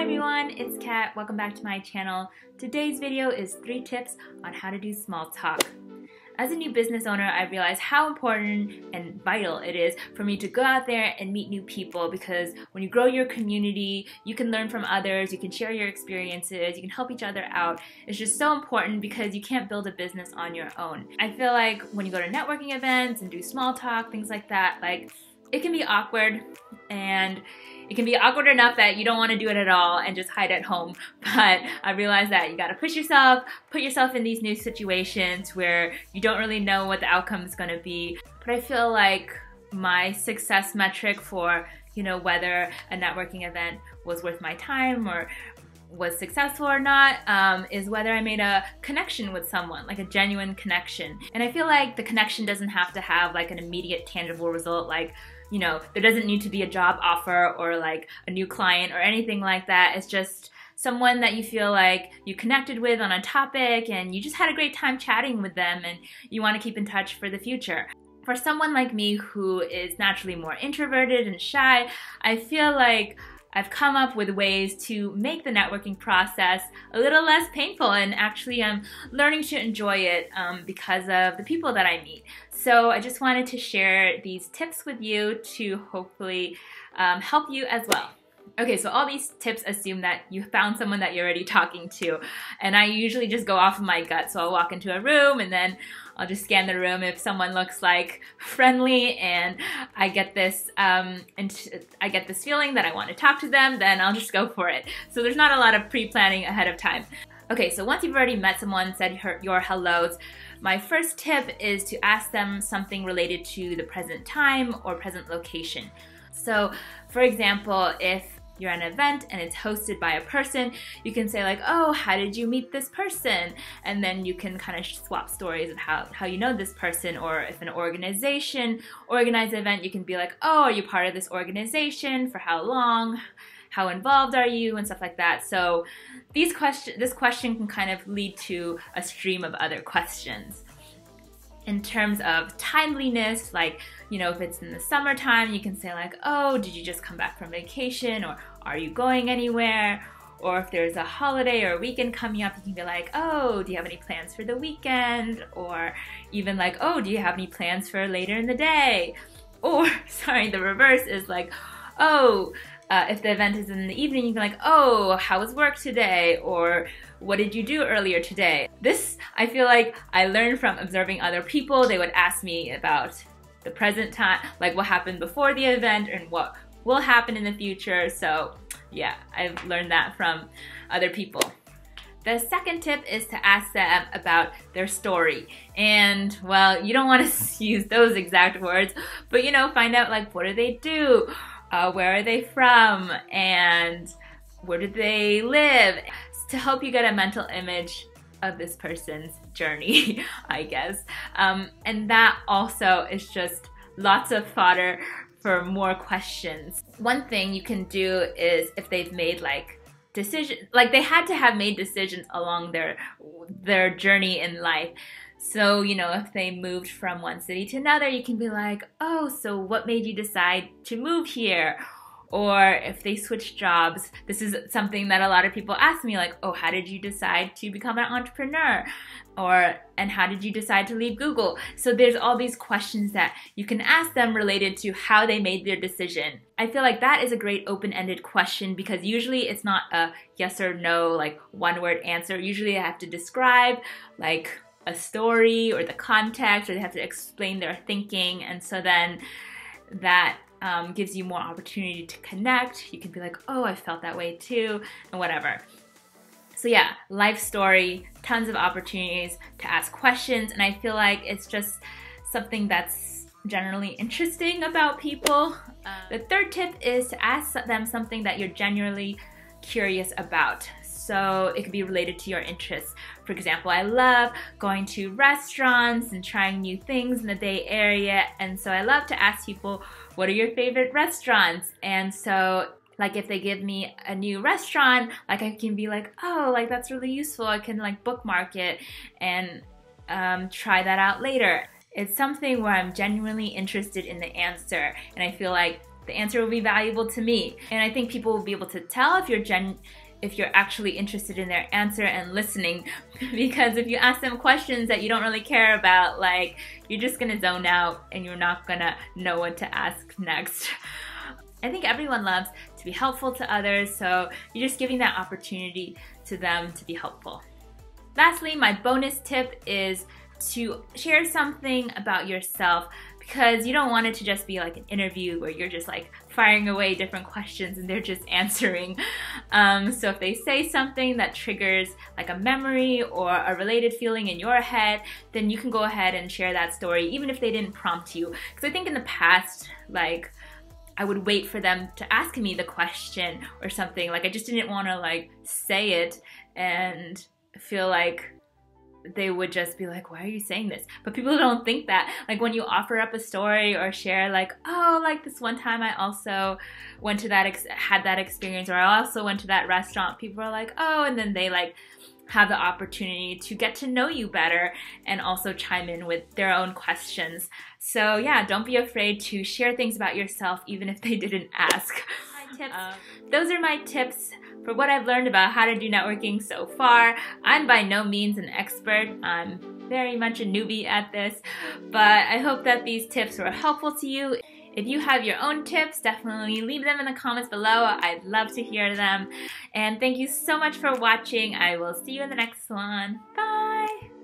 Hi everyone, it's Kat. Welcome back to my channel. Today's video is three tips on how to do small talk. As a new business owner, I realized how important and vital it is for me to go out there and meet new people because when you grow your community, you can learn from others, you can share your experiences, you can help each other out. It's just so important because you can't build a business on your own. I feel like when you go to networking events and do small talk, things like that, like it can be awkward and it can be awkward enough that you don't want to do it at all and just hide at home. But I realize that you got to push yourself, put yourself in these new situations where you don't really know what the outcome is going to be. But I feel like my success metric for, you know, whether a networking event was worth my time or was successful or not um, is whether I made a connection with someone, like a genuine connection. And I feel like the connection doesn't have to have like an immediate tangible result like you know, there doesn't need to be a job offer or like a new client or anything like that. It's just someone that you feel like you connected with on a topic and you just had a great time chatting with them and you want to keep in touch for the future. For someone like me who is naturally more introverted and shy, I feel like I've come up with ways to make the networking process a little less painful and actually I'm learning to enjoy it um, because of the people that I meet. So I just wanted to share these tips with you to hopefully um, help you as well. Okay, so all these tips assume that you found someone that you're already talking to. And I usually just go off of my gut. So I'll walk into a room and then I'll just scan the room. If someone looks like friendly and I get this um, and I get this feeling that I want to talk to them, then I'll just go for it. So there's not a lot of pre-planning ahead of time. Okay, so once you've already met someone, said her, your hellos, my first tip is to ask them something related to the present time or present location. So, for example, if you're at an event and it's hosted by a person, you can say like, oh, how did you meet this person? And then you can kind of swap stories of how, how you know this person. Or if an organization organized an event, you can be like, oh, are you part of this organization? For how long? How involved are you? And stuff like that. So these question, this question can kind of lead to a stream of other questions in terms of timeliness, like, you know, if it's in the summertime, you can say, like, oh, did you just come back from vacation? Or are you going anywhere? Or if there's a holiday or a weekend coming up, you can be like, oh, do you have any plans for the weekend? Or even like, oh, do you have any plans for later in the day? Or, sorry, the reverse is like, oh, uh, if the event is in the evening, you can like, oh, how was work today? Or what did you do earlier today? This, I feel like I learned from observing other people. They would ask me about the present time, like what happened before the event and what will happen in the future. So yeah, I've learned that from other people. The second tip is to ask them about their story. And well, you don't want to use those exact words, but you know, find out like what do they do? Uh, where are they from? And where do they live? To help you get a mental image of this person's journey, I guess. Um, and that also is just lots of fodder for more questions. One thing you can do is if they've made like decision like they had to have made decisions along their their journey in life. So, you know, if they moved from one city to another, you can be like, "Oh, so what made you decide to move here?" or if they switch jobs. This is something that a lot of people ask me like, "Oh, how did you decide to become an entrepreneur?" or and how did you decide to leave Google? So there's all these questions that you can ask them related to how they made their decision. I feel like that is a great open-ended question because usually it's not a yes or no like one word answer. Usually I have to describe like a story or the context or they have to explain their thinking and so then that um, gives you more opportunity to connect. You can be like, oh, I felt that way too, and whatever. So yeah, life story, tons of opportunities to ask questions, and I feel like it's just something that's generally interesting about people. the third tip is to ask them something that you're genuinely curious about. So it could be related to your interests. For example, I love going to restaurants and trying new things in the Bay Area. And so I love to ask people, what are your favorite restaurants? And so like if they give me a new restaurant, like I can be like, oh, like that's really useful. I can like bookmark it and um, try that out later. It's something where I'm genuinely interested in the answer, and I feel like the answer will be valuable to me. And I think people will be able to tell if you're gen if you're actually interested in their answer and listening. Because if you ask them questions that you don't really care about like you're just gonna zone out and you're not gonna know what to ask next. I think everyone loves to be helpful to others so you're just giving that opportunity to them to be helpful. Lastly my bonus tip is to share something about yourself because you don't want it to just be like an interview where you're just like firing away different questions and they're just answering. Um, so if they say something that triggers like a memory or a related feeling in your head, then you can go ahead and share that story even if they didn't prompt you. Because I think in the past, like, I would wait for them to ask me the question or something. Like I just didn't want to like say it and feel like they would just be like, why are you saying this? But people don't think that. Like when you offer up a story or share like, oh, like this one time I also went to that, ex- had that experience or I also went to that restaurant, people are like, oh, and then they like have the opportunity to get to know you better and also chime in with their own questions. So yeah, don't be afraid to share things about yourself even if they didn't ask. tips. Um, those are my tips for what I've learned about how to do networking so far. I'm by no means an expert. I'm very much a newbie at this, but I hope that these tips were helpful to you. If you have your own tips, definitely leave them in the comments below. I'd love to hear them. And thank you so much for watching. I will see you in the next one. Bye!